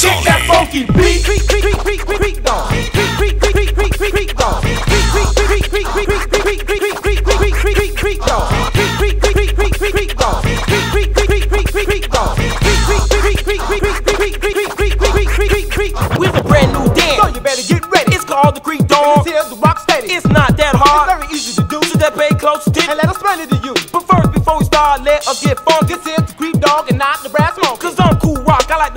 funky beat. Creek, creek, creek, dog. Creek, creek, creek, creek, creek, creek, creek, dog. Creek, creek, creek, creek, creek, creek, creek, creek, creek, creek, creek, dog. Creek, creek, creek, creek, creek, creek, creek, dog. Creek, creek, creek, creek, creek, creek, creek, dog. Creek, creek, creek, creek, creek, creek, creek, creek, creek, creek, creek, creek, creek, creek, creek. With a brand new dance. So you better get ready. It's called the Creep Dog. This here's the rock steady. It's not that It's hard. very easy to do. So that pay close And let us explain it to you. But first, before we start, let us get funky. This is the creep dog and not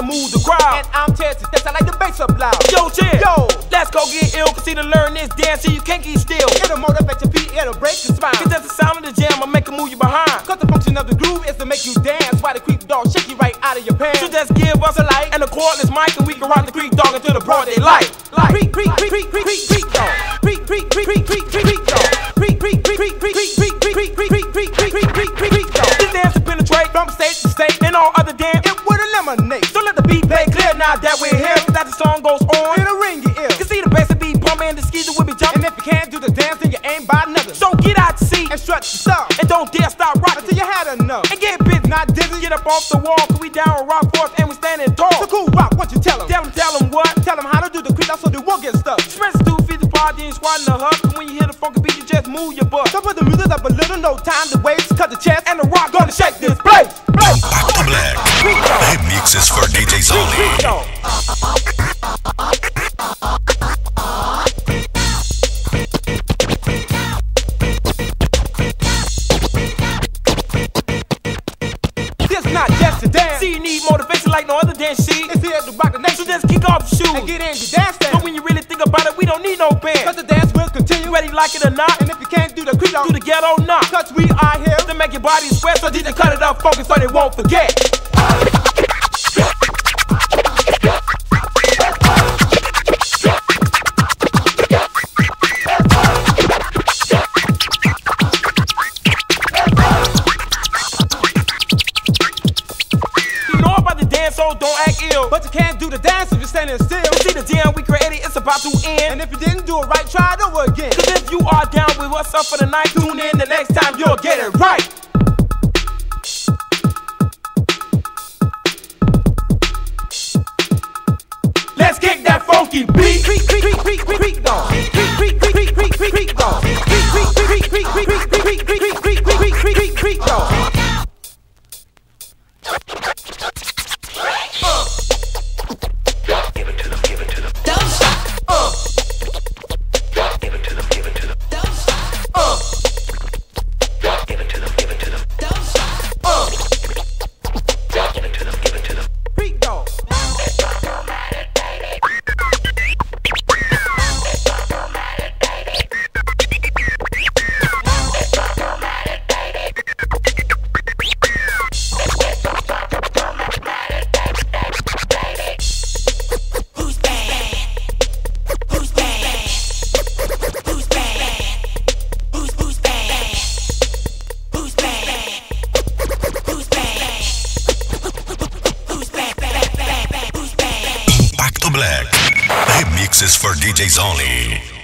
move the crowd. And I'm Chelsea, that's I like the bass up loud. Yo, chill. Yo. Let's go get ill, cause see to learn this dance, so you can't keep still. It'll motivate your feet, it'll break your spine. Cause that's the sound of the jam, I make it move you behind. Cause the function of the groove is to make you dance while the creep dog shake you right out of your pants. So just give us a light and a cordless mic, and we can rock the Creep Dog until the broad daylight. Like creep, creep, creep, creep, creep, creep, creep dog. Creep, creep, creep, creep, creep, creep, creep dog. Creep, creep, creep, creep, creep, creep, creep, creep, creep, creep, creep, creep, creep, creep, creep, creep dog. This dance to penetrate From state to state, and all other dance. it would eliminate. Now that we're here, that the song goes on. It'll ring your ear. You can see the bass and beat pumping, the skeezer will be jumping. And if you can't do the dance, then you ain't by nothing. So get out the seat And stretch the stuff and don't dare stop until rocking. you had enough. And get busy, Not dizzy, get up off the wall, cause we down rock forth and we standing So tall. cool rock, what you tell them? Tell them, tell them what? Tell them how to do the creep dog so they won't get stuck. Express two feet apart, then squatting the hub. And when you hear the funky beat, you just move your butt. So put the music up a little, no time to waste. Cut the chest And the rock gonna shake this place. place. Back Black. Not just dance. See, you need motivation like no other dance sheet. It's here to rock the So nation just kick off your shoes and get in your dance But when you really think about it, we don't need no Cause band. the dance will continue. Whether you like it or not, And if you can't do the creep do the ghetto knock. cause we are here. To make your body sweat, so DJ cut it up funky so they won't forget. So don't act ill. But you can't do the dance if you're standing still. You see the jam we created, it's about to end. And if you didn't do it right, try it over again. Cause if you are down with what's up for the night, tune in the next time you'll get it right. Black. Remixes for DJs only.